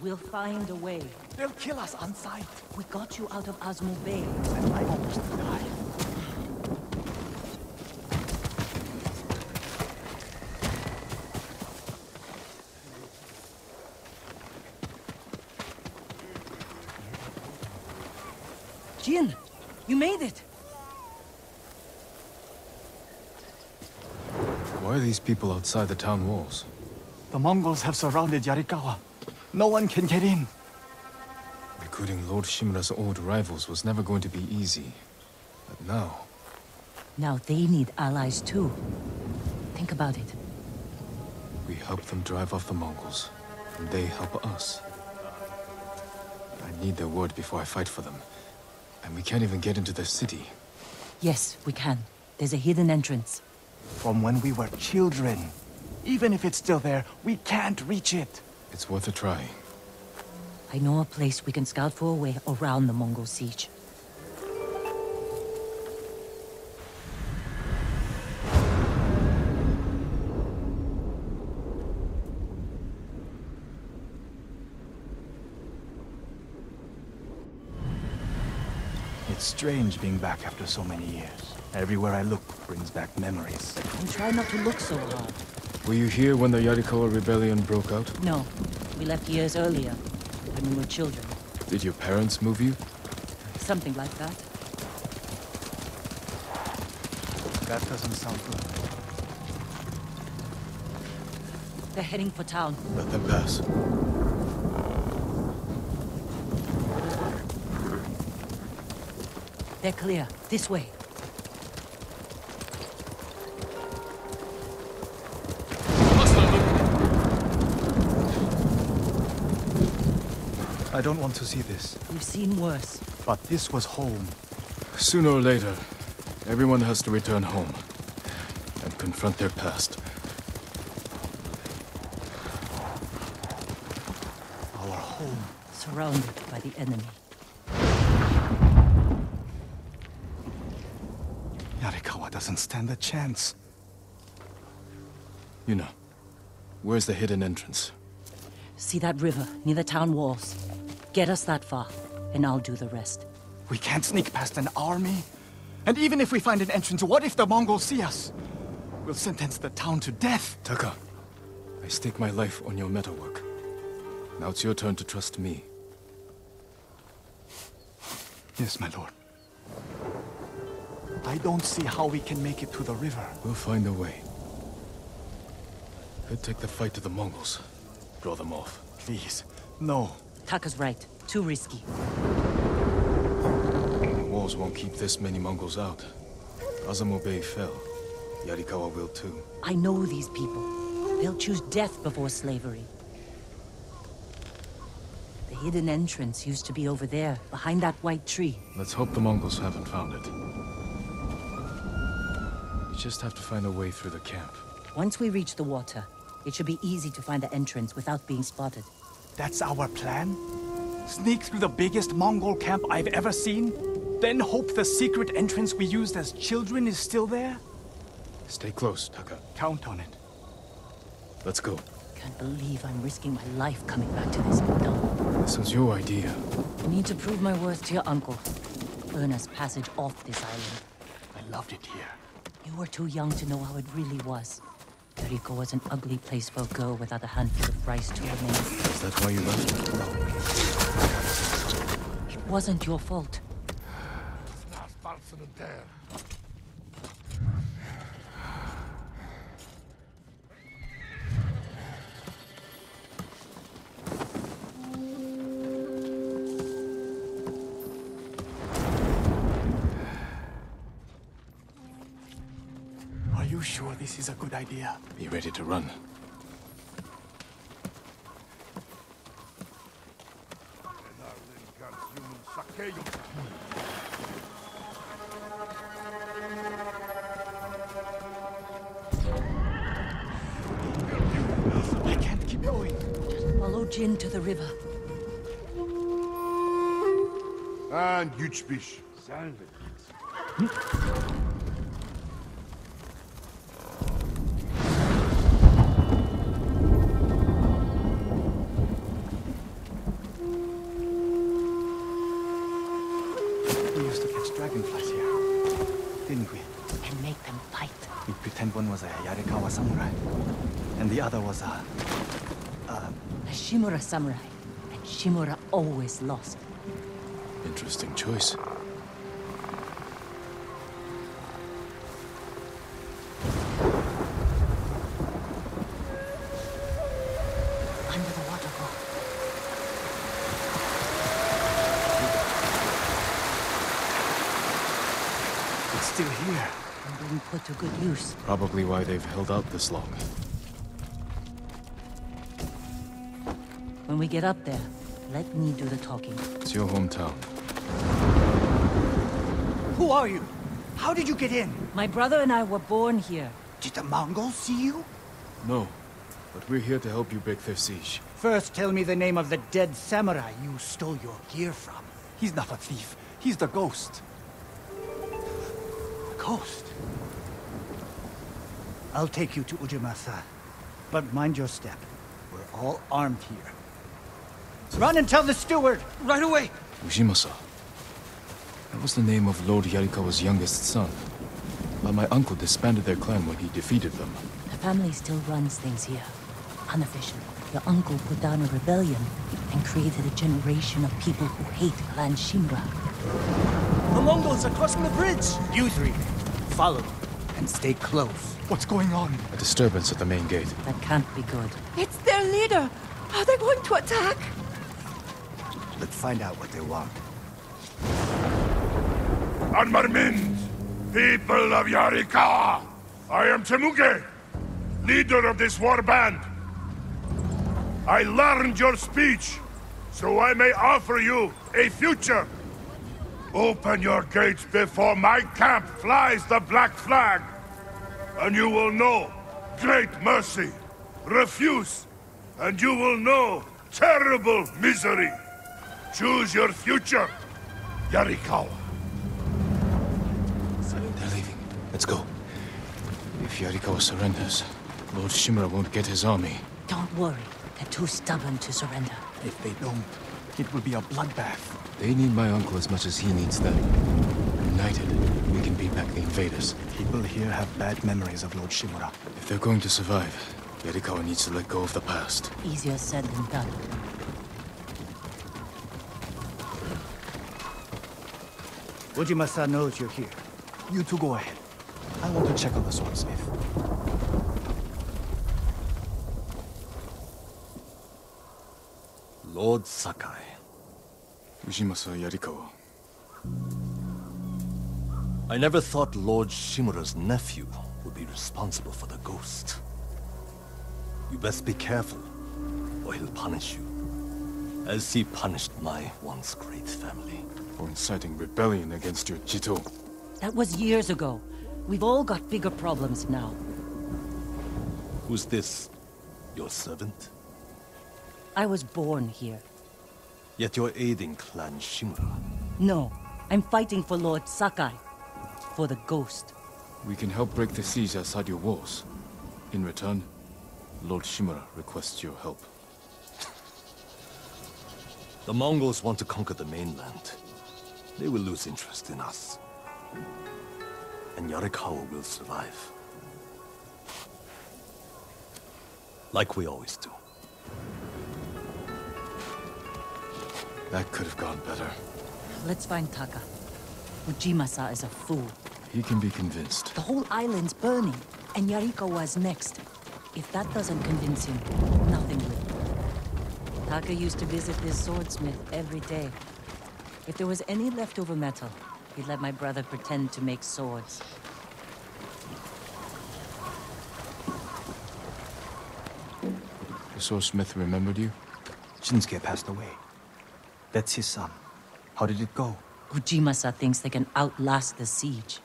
We'll find a way. They'll kill us on sight. We got you out of Azamo Bay. And I almost died. Jin, you made it. Why are these people outside the town walls? The Mongols have surrounded Yarikawa. No one can get in. Recruiting Lord Shimura's old rivals was never going to be easy. But now, Now they need allies too. Think about it. we help them drive off the Mongols, and they help us. I need their word before I fight for them. And we can't even get into their city. Yes, we can. There's a hidden entrance. From when we were children. Even if it's still there, we can't reach it. It's worth a try. I know a place we can scout for a way around the Mongol siege. It's strange being back after so many years. Everywhere I look brings back memories. And try not to look so hard. Were you here when the Yarikawa rebellion broke out? No, we left years earlier, when we were children. Did your parents move you? Something like that. That doesn't sound good. They're heading for town. Let them pass. They're clear. This way. I don't want to see this. We've seen worse. But this was home. Sooner or later, everyone has to return home and confront their past. Our home. Surrounded by the enemy. Yarikawa doesn't stand a chance. You know, where's the hidden entrance? See that river near the town walls? Get us that far, and I'll do the rest. We can't sneak past an army. And even if we find an entrance, what if the Mongols see us? We'll sentence the town to death. Taka, I stake my life on your metalwork. Now it's your turn to trust me. Yes, my lord. I don't see how we can make it to the river. We'll find a way. Could take the fight to the Mongols. Draw them off. Please, no. Taka's right. Too risky. The walls won't keep this many Mongols out. Azamo Bay fell. Yarikawa will too. I know these people. They'll choose death before slavery. The hidden entrance used to be over there, behind that white tree. Let's hope the Mongols haven't found it. We just have to find a way through the camp. Once we reach the water, it should be easy to find the entrance without being spotted. That's our plan? Sneak through the biggest Mongol camp I've ever seen? Then hope the secret entrance we used as children is still there? Stay close, Taka. Count on it. Let's go. Can't believe I'm risking my life coming back to this kingdom. This was your idea. I need to prove my worth to your uncle. Earn us passage off this island. I loved it here. You were too young to know how it really was. Yarikawa was an ugly place for a girl without a handful of rice to her name. Is that why you left? It wasn't your fault. Sure this is a good idea? Be ready to run. I can't keep going. Follow Jin to the river. and Güçbiş. We samurai. And Shimura always lost. Interesting choice. Under the waterfall. It's still here. And being put to good use. Probably why they've held out this long. We get up there, let me do the talking. It's your hometown. Who are you? How did you get in? My brother and I were born here. Did the Mongols see you? No, but we're here to help you break their siege. First, tell me the name of the dead samurai you stole your gear from. He's not a thief. He's the ghost. The ghost? I'll take you to Ujimasa. But mind your step. We're all armed here. Run and tell the steward! Right away! Ujimasa. That was the name of Lord Yarikawa's youngest son. But my uncle disbanded their clan when he defeated them. The family still runs things here. Unofficially. Your uncle put down a rebellion and created a generation of people who hate Clan Shimura. The Mongols are crossing the bridge! You three, follow and stay close. What's going on? A disturbance at the main gate. That can't be good. It's their leader! Are they going to attack? Let's find out what they want. Armarmins, people of Yarikawa, I am Temuge, leader of this war band. I learned your speech, so I may offer you a future. Open your gates before my camp flies the black flag, and you will know great mercy. Refuse, and you will know terrible misery. Choose your future, Yarikawa. They're leaving. Let's go. If Yarikawa surrenders, Lord Shimura won't get his army. Don't worry. They're too stubborn to surrender. If they don't, it will be a bloodbath. They need my uncle as much as he needs them. United, we can beat back the invaders. People here have bad memories of Lord Shimura. If they're going to survive, Yarikawa needs to let go of the past. Easier said than done. Ujimasa knows you're here. You two go ahead. I want to check on the swordsmith. Lord Sakai. Ujimasa Yarikawa. I never thought Lord Shimura's nephew would be responsible for the ghost. You best be careful, or he'll punish you. As he punished my once great family. For inciting rebellion against your Jito. That was years ago. We've all got bigger problems now. Who's this? Your servant? I was born here. Yet you're aiding Clan Shimura. No, I'm fighting for Lord Sakai. For the ghost. We can help break the siege outside your walls. In return, Lord Shimura requests your help. The Mongols want to conquer the mainland. They will lose interest in us. And Yarikawa will survive. Like we always do. That could have gone better. Let's find Taka. Ujimasa is a fool. He can be convinced. The whole island's burning, and Yarikawa's next. If that doesn't convince him, nothing will. Taka used to visit this swordsmith every day. If there was any leftover metal, he'd let my brother pretend to make swords. The swordsmith remembered you? Shinsuke passed away. That's his son. How did it go? Ujimasa thinks they can outlast the siege.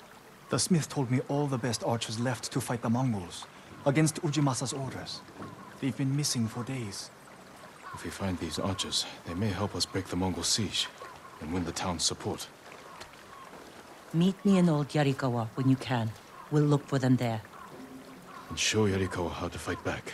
The smith told me all the best archers left to fight the Mongols, against Ujimasa's orders. They've been missing for days. If we find these archers, they may help us break the Mongol siege. And win the town's support. Meet me in Old Yarikawa when you can. We'll look for them there. And show Yarikawa how to fight back.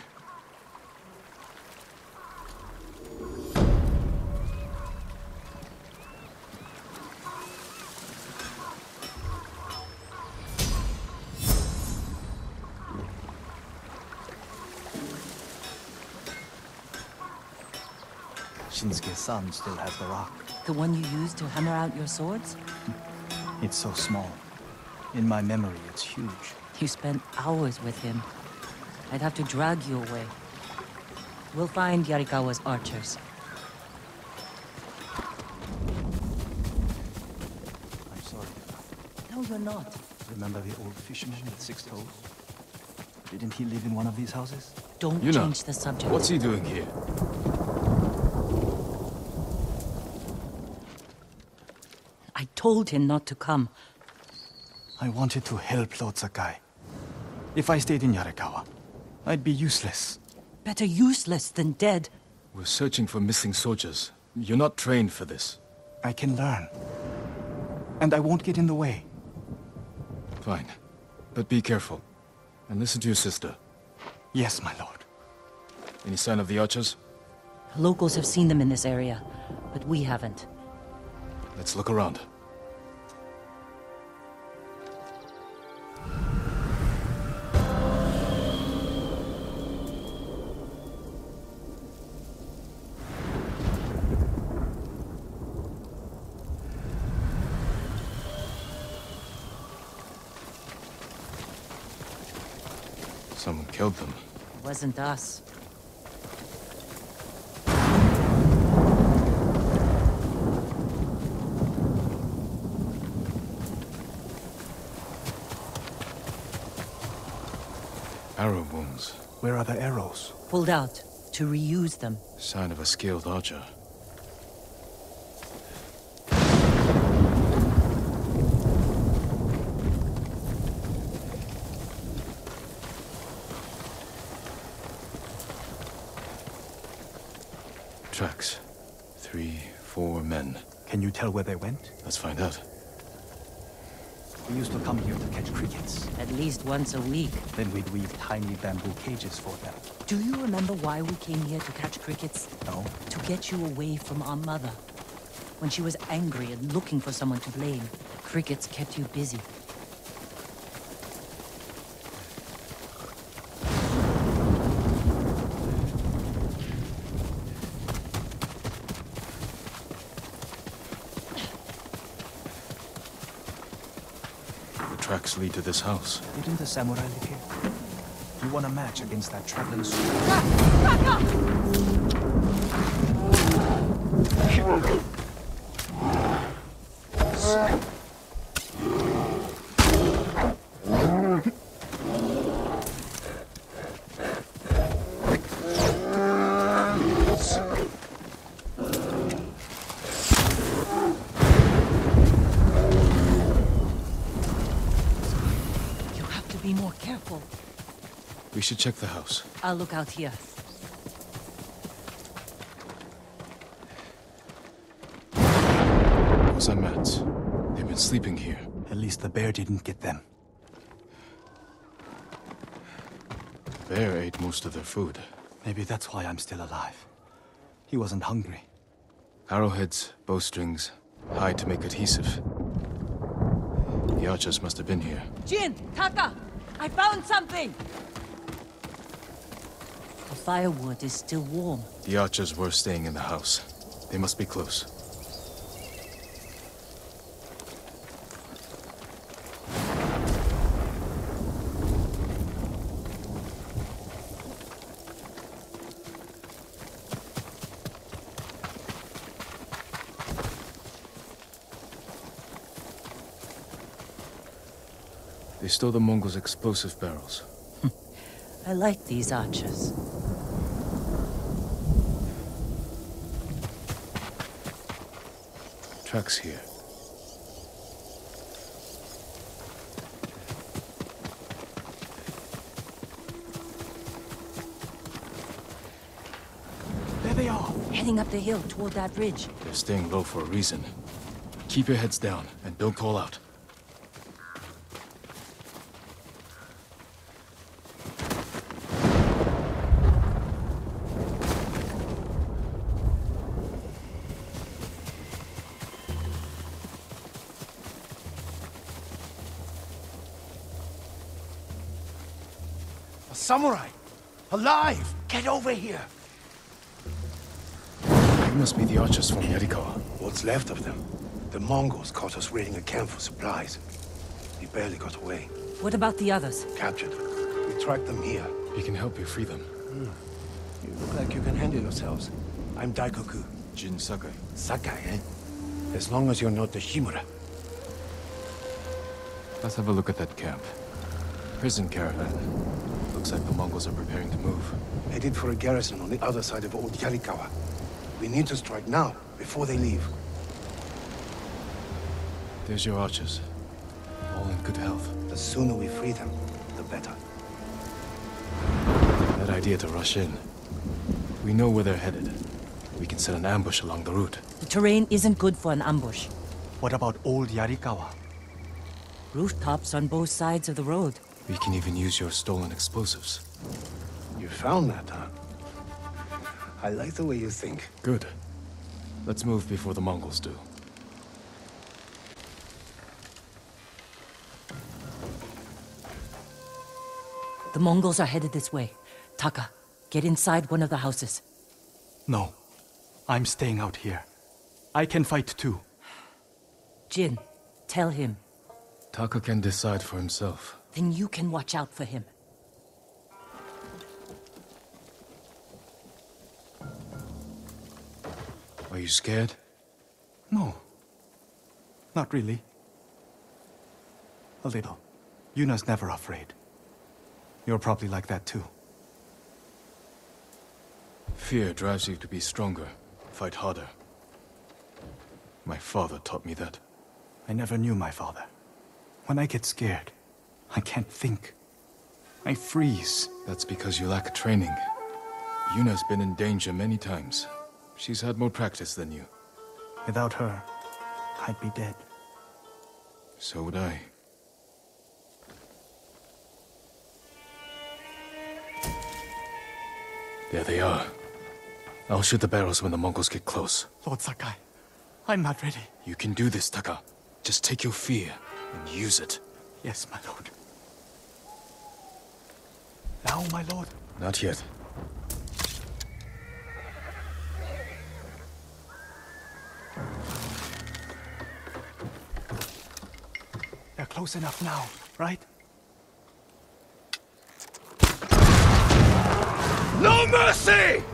Son still has the rock. The one you used to hammer out your swords? Hmm. It's so small. In my memory, it's huge. You spent hours with him. I'd have to drag you away. We'll find Yarikawa's archers. I'm sorry. No, you're not. Remember the old fisherman with six toes? Didn't he live in one of these houses? Don't Yuna, change the subject. What's he doing here? Told him not to come. I wanted to help Lord Sakai. If I stayed in Yarikawa, I'd be useless. Better useless than dead. We're searching for missing soldiers. You're not trained for this. I can learn. And I won't get in the way. Fine. But be careful. And listen to your sister. Yes, my lord. Any sign of the archers? Locals have seen them in this area, but we haven't. Let's look around. It wasn't us. Arrow wounds. Where are the arrows? Pulled out to reuse them. Sign of a skilled archer. Tracks. Three, four men. Can you tell where they went? Let's find out. We used to come here to catch crickets. At least once a week. Then we'd weave tiny bamboo cages for them. Do you remember why we came here to catch crickets? No? To get you away from our mother. When she was angry and looking for someone to blame, crickets kept you busy. The tracks lead to this house. Didn't the samurai live here? You want a match against that traveling soldier? You have to be more careful. We should check the house. I'll look out here. Those are mats. They've been sleeping here. At least the bear didn't get them. The bear ate most of their food. Maybe that's why I'm still alive. He wasn't hungry. Arrowheads, bowstrings, hide to make adhesive. The archers must have been here. Jin! Taka! I found something! The firewood is still warm. The archers were staying in the house. They must be close. Stole the Mongols' explosive barrels. I like these archers. Tracks here. There they are. Heading up the hill toward that ridge. They're staying low for a reason. Keep your heads down, and don't call out. Samurai! Alive! Get over here! You must be the archers from Yarikawa. What's left of them? The Mongols caught us raiding a camp for supplies. We barely got away. What about the others? Captured. We tracked them here. We can help you free them. You look like you can handle yourselves. I'm Daikoku. Jin Sakai. Sakai, eh? As long as you're not the Shimura. Let's have a look at that camp. Prison caravan. Looks like the Mongols are preparing to move. Headed for a garrison on the other side of Old Yarikawa. We need to strike now, before they leave. There's your archers. All in good health. The sooner we free them, the better. That idea to rush in. We know where they're headed. We can set an ambush along the route. The terrain isn't good for an ambush. What about old Yarikawa? Rooftops on both sides of the road. We can even use your stolen explosives. You found that, huh? I like the way you think. Good. Let's move before the Mongols do. The Mongols are headed this way. Taka, get inside one of the houses. No. I'm staying out here. I can fight too. Jin, tell him. Taka can decide for himself. Then you can watch out for him. Are you scared? No. Not really. A little. Yuna's never afraid. You're probably like that too. Fear drives you to be stronger, fight harder. My father taught me that. I never knew my father. When I get scared, I can't think. I freeze. That's because you lack training. Yuna's been in danger many times. She's had more practice than you. Without her, I'd be dead. So would I. There they are. I'll shoot the barrels when the Mongols get close. Lord Sakai, I'm not ready. You can do this, Taka. Just take your fear and use it. Yes, my lord. Now, my lord. Not yet. They're close enough now, right? No mercy!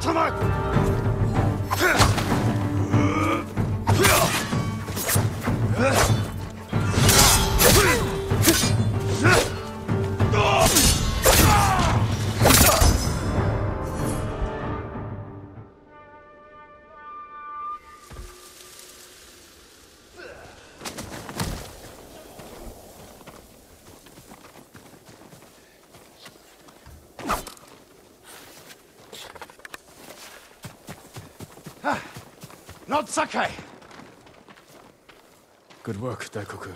Otrzymak! Sakai! Good work, Daikoku.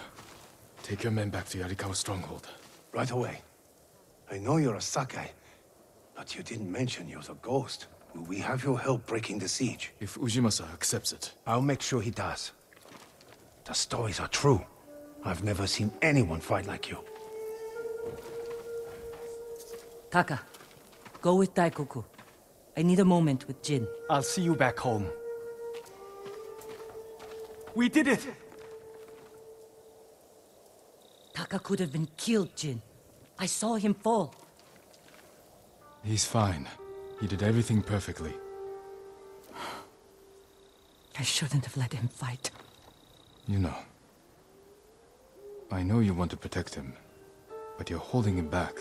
Take your men back to Yarikawa stronghold. Right away. I know you're a Sakai, but you didn't mention you're a ghost. Will we have your help breaking the siege? If Ujimasa accepts it. I'll make sure he does. The stories are true. I've never seen anyone fight like you. Taka, go with Daikoku. I need a moment with Jin. I'll see you back home. We did it! Taka could have been killed, Jin. I saw him fall. He's fine. He did everything perfectly. I shouldn't have let him fight. You know. I know you want to protect him, but you're holding him back.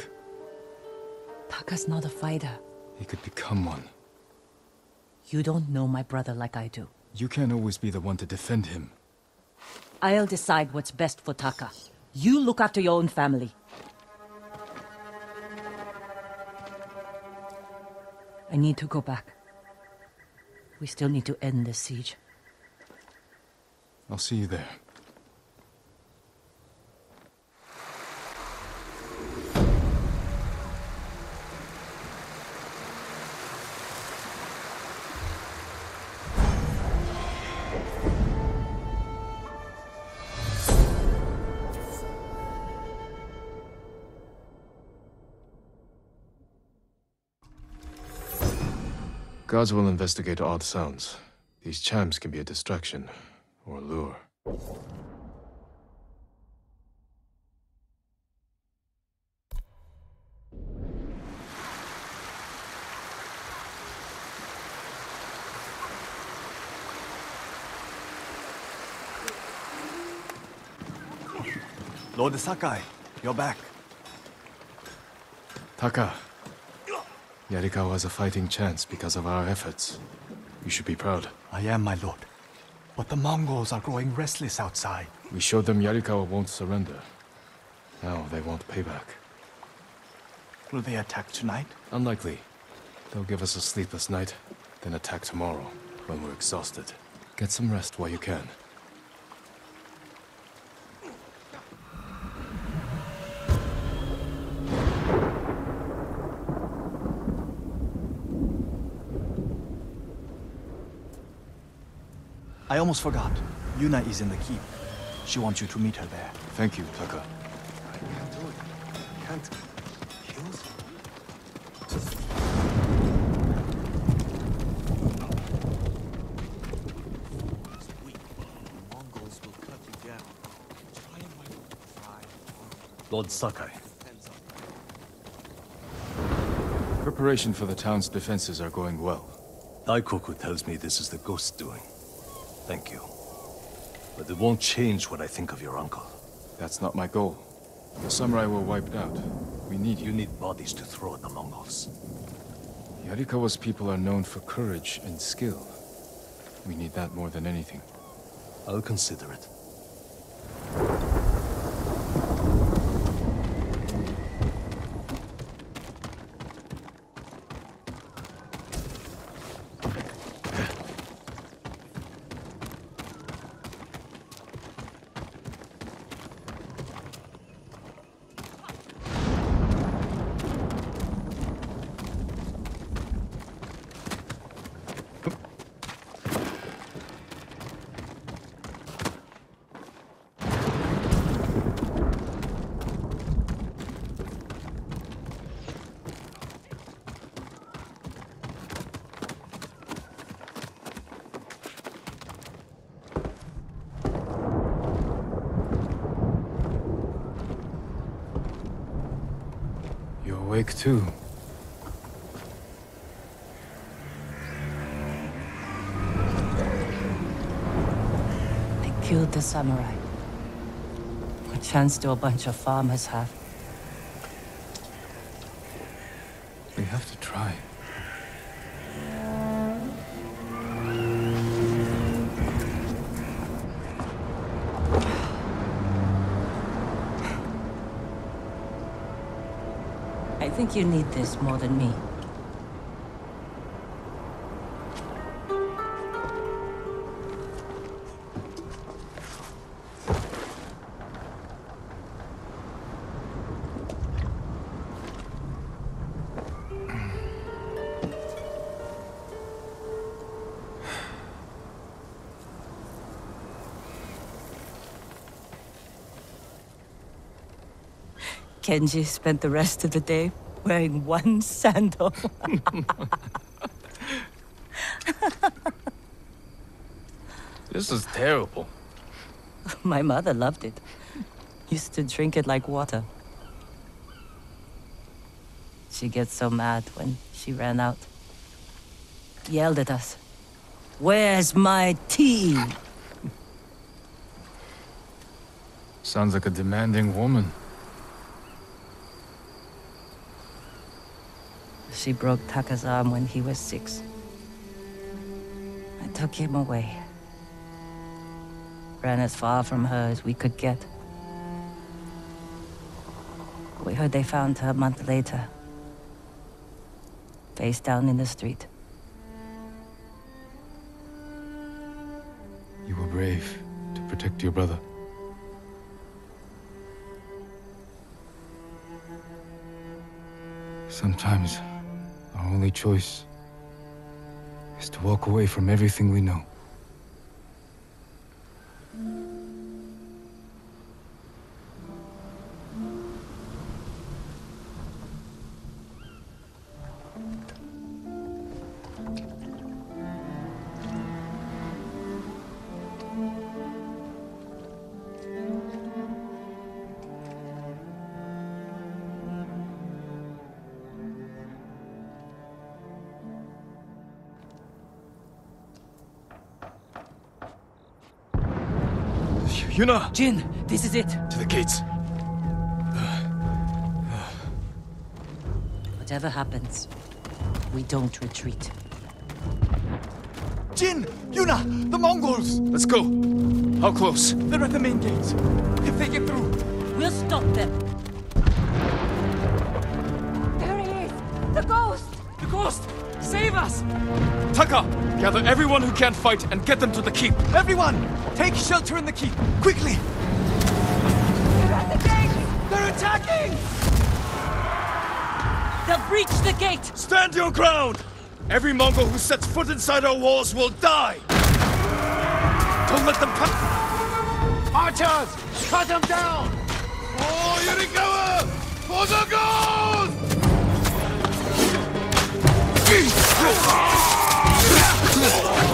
Taka's not a fighter. He could become one. You don't know my brother like I do. You can't always be the one to defend him. I'll decide what's best for Taka. You look after your own family. I need to go back. We still need to end this siege. I'll see you there. Guards will investigate odd sounds. These chimes can be a distraction, or a lure. Lord Sakai, you're back. Taka. Yarikawa has a fighting chance because of our efforts. You should be proud. I am, my lord. But the Mongols are growing restless outside. We showed them Yarikawa won't surrender. Now they want payback. Will they attack tonight? Unlikely. They'll give us a sleepless night, then attack tomorrow, when we're exhausted. Get some rest while you can. Almost forgot. Yuna is in the keep. She wants you to meet her there. Thank you, Taka. I can't do it. I can't kill someone. Lord Sakai, Preparation for the town's defenses are going well. Daikoku tells me this is the ghost doing. Thank you. But it won't change what I think of your uncle. That's not my goal. The samurai were wiped out. We need You you. need bodies to throw at the Mongols. Yarikawa's people are known for courage and skill. We need that more than anything. I'll consider it. You're awake too. I killed the samurai. A chance do a bunch of farmers have. you need this more than me. Kenji spent the rest of the day wearing one sandal. This is terrible. My mother loved it. Used to drink it like water. She gets so mad when she ran out. Yelled at us. Where's my tea? Sounds like a demanding woman. She broke Taka's arm when he was six. I took him away. Ran as far from her as we could get. We heard they found her a month later. Face down in the street. You were brave to protect your brother. Sometimes, only choice is to walk away from everything we know. Yuna! Jin, this is it. To the gates! Whatever happens, we don't retreat. Jin! Yuna! The Mongols! Let's go! How close? They're at the main gates. If they get through, We'll stop them. Save us! Taka! Gather everyone who can't fight and get them to the keep! Everyone! Take shelter in the keep! Quickly! They're at the gate! They're attacking! They'll breach the gate! Stand your ground! Every Mongol who sets foot inside our walls will die! Don't let them come! Archers! Cut them down! Oh, Yarikawa! For the ghost! Jin! They're breaking through the other gate! Warriors of Yarikawa! Hold this position! Yuna, with me! Drive them back! Hold this gate!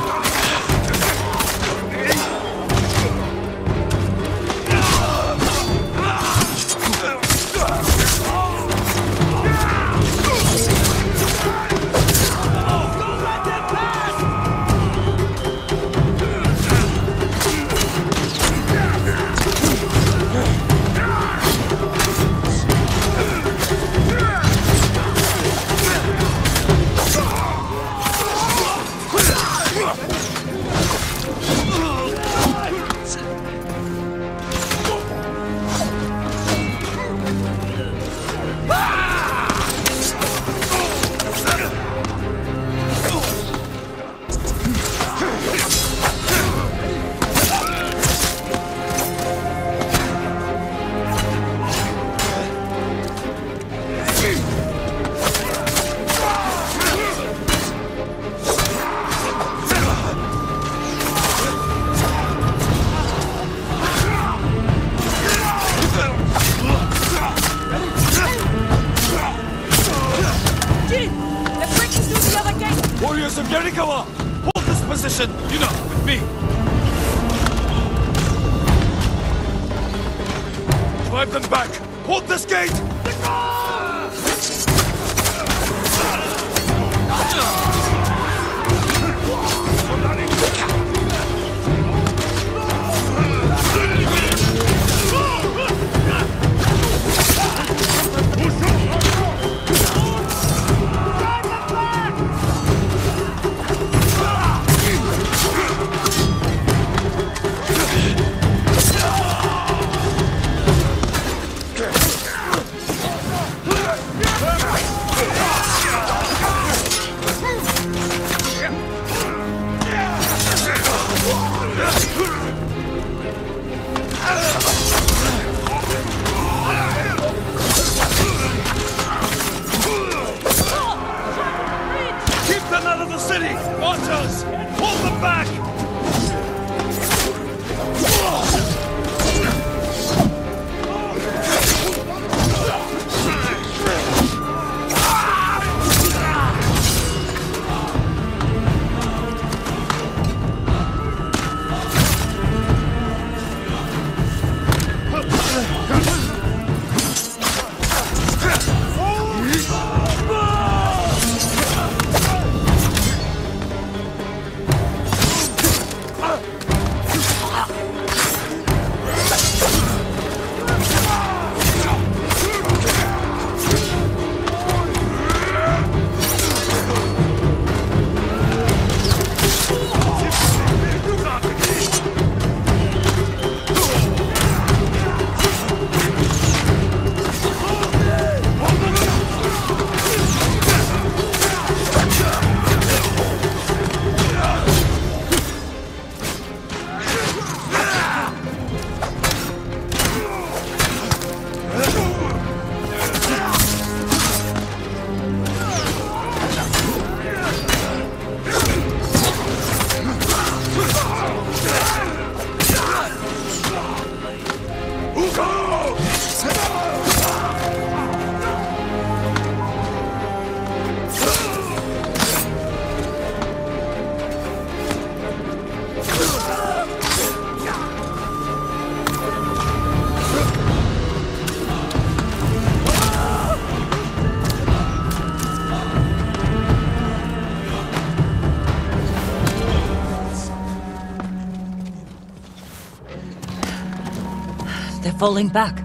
Falling back,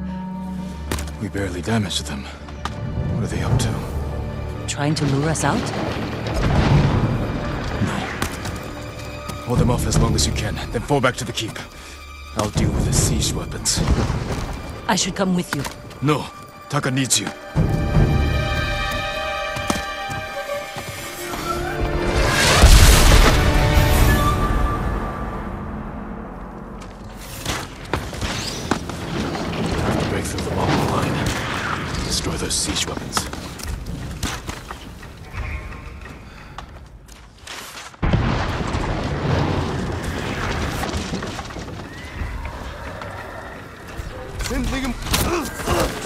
We barely damaged them. What are they up to? trying to lure us out? No. Hold them off as long as you can, then fall back to the keep. I'll deal with the siege weapons. I should come with you. No, Taka needs you. Ugh!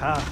Burn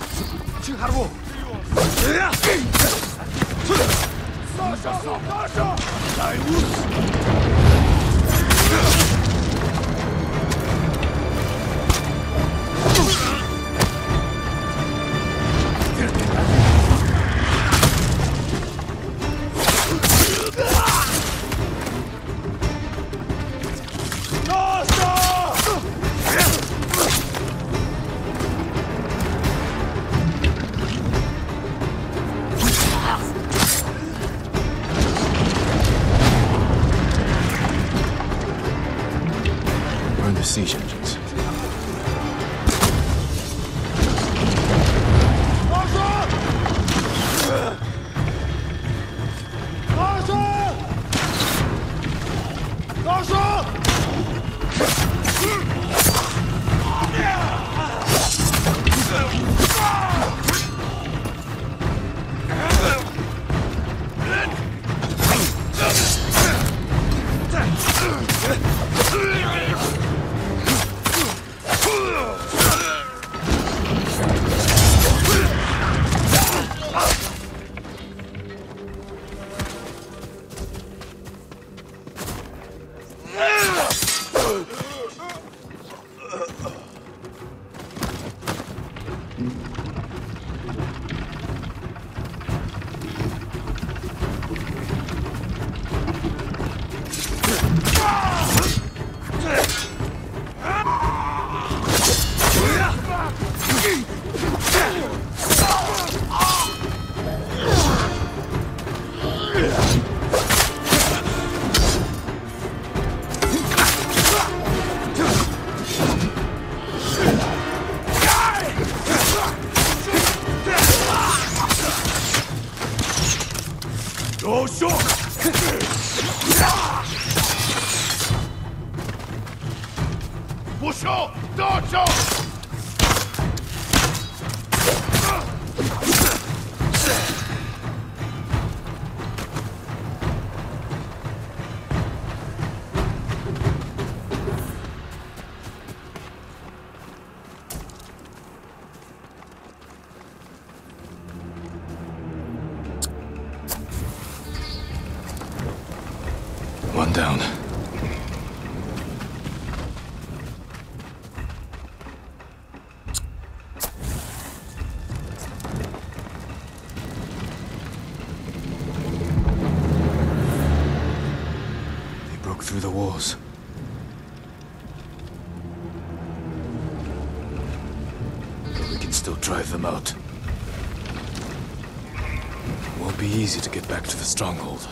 down. They broke through the walls. But we can still drive them out. It Won't be easy to get back to the stronghold.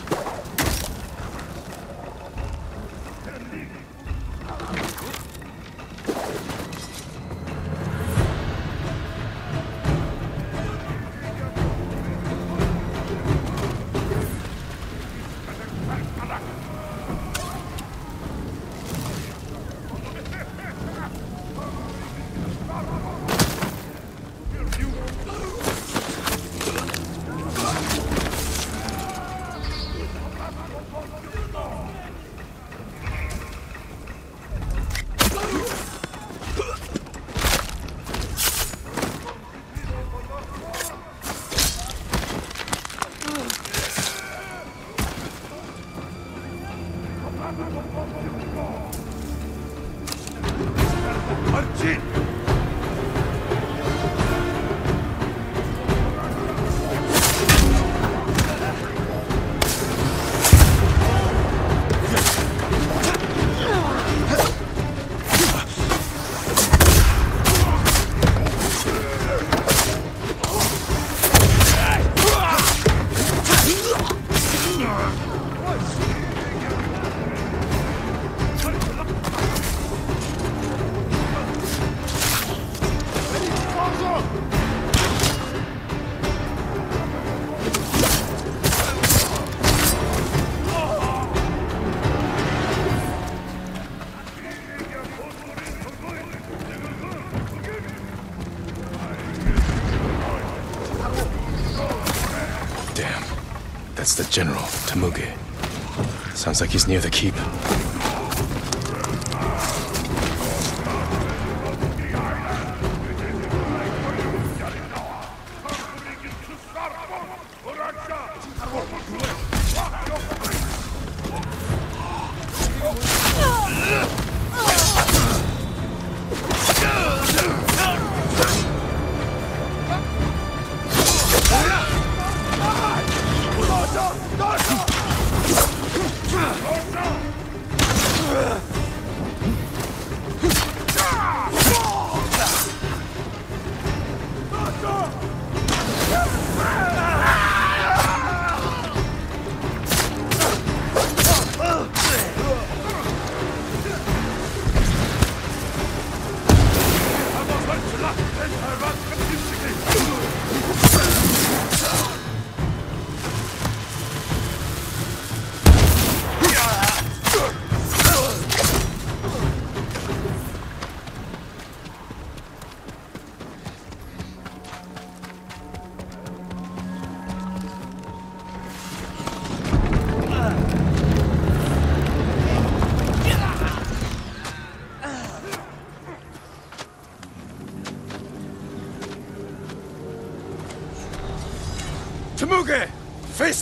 Sounds like he's near the keep.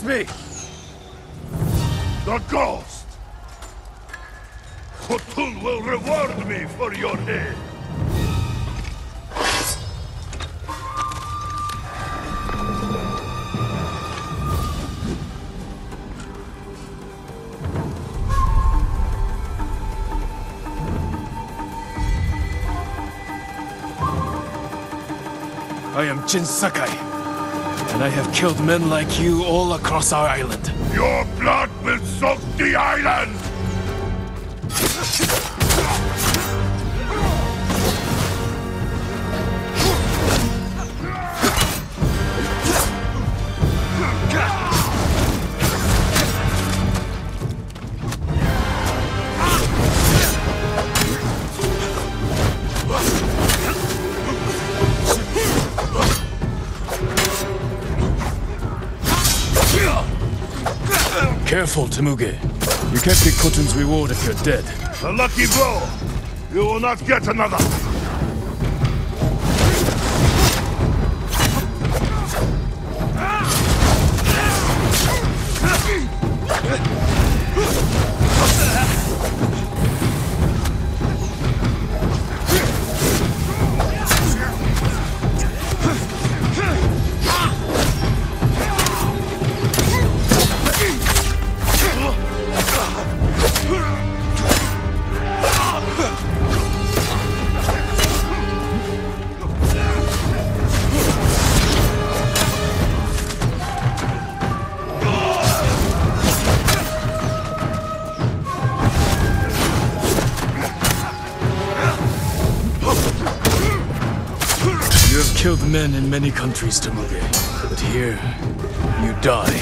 Me! The ghost! Khotun will reward me for your head. I am Jin Sakai, and I have killed men like you all across our island. Your blood will soak the island! Careful, Temuge. You can't get Khotun's reward if you're dead. A lucky blow! You will not get another! Men in many countries, to Temuge. But here, you die.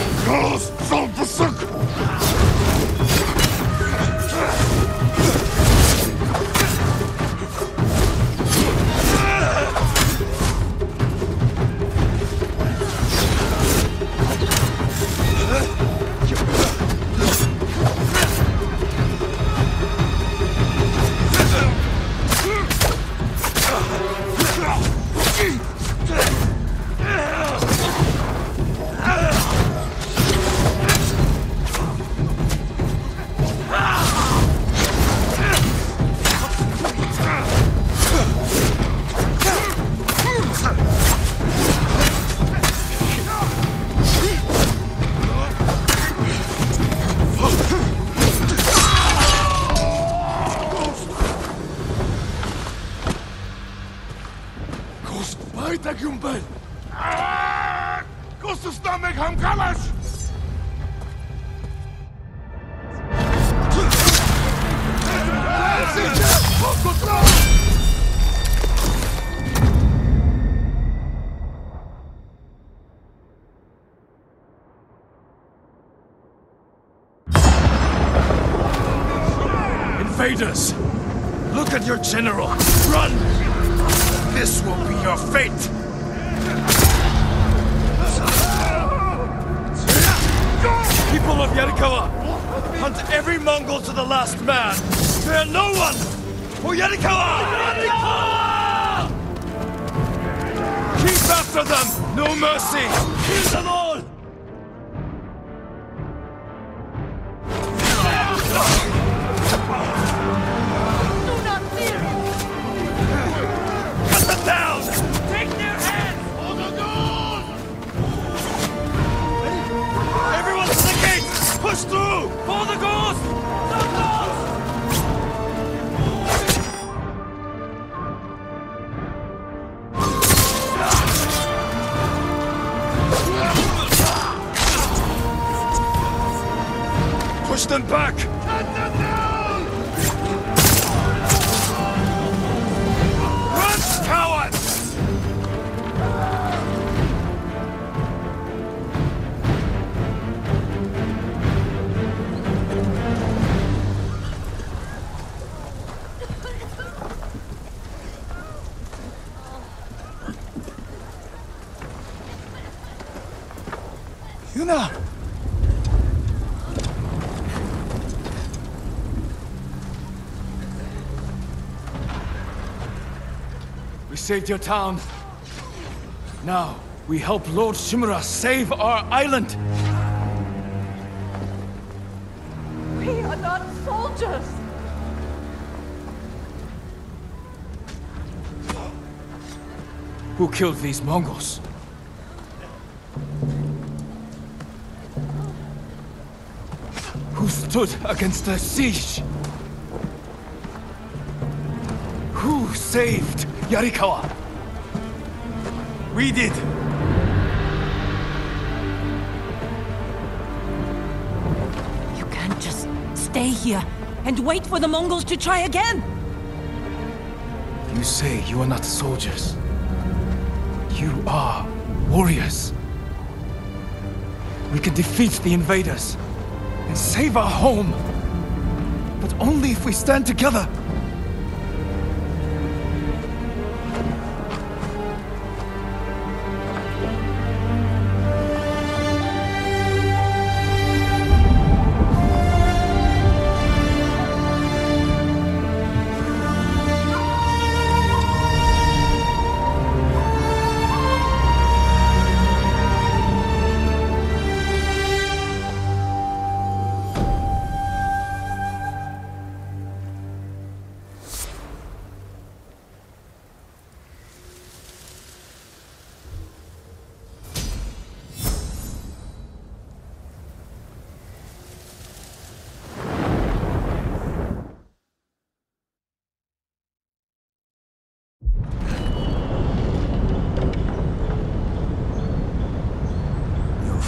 General! Run! This will be your fate! People of Yarikawa, hunt every Mongol to the last man! Spare no one! For! Yarikawa! Keep after them! No mercy! Kill them all! Saved your town. Now, we help Lord Shimura save our island! We are not soldiers! Who killed these Mongols? Who stood against the siege? Who saved Yarikawa? We did. You can't just stay here and wait for the Mongols to try again! You say you are not soldiers. You are warriors. We can defeat the invaders and save our home. But only if we stand together.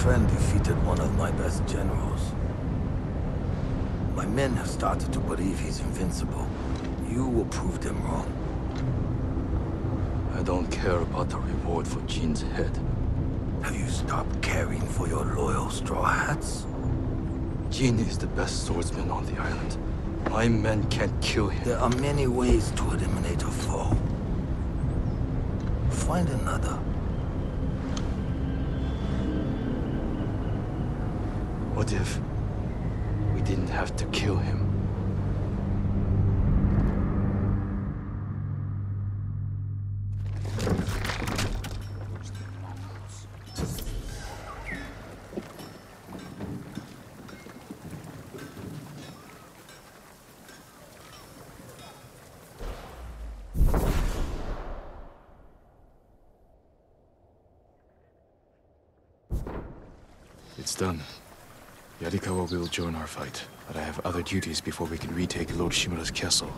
Friend defeated one of my best generals. My men have started to believe he's invincible. You will prove them wrong. I don't care about the reward for Jin's head. Have you stopped caring for your loyal Straw Hats? Jin is the best swordsman on the island. My men can't kill him. There are many ways to eliminate a foe. Find another. If we didn't have to kill him? Join our fight, but I have other duties before we can retake Lord Shimura's castle.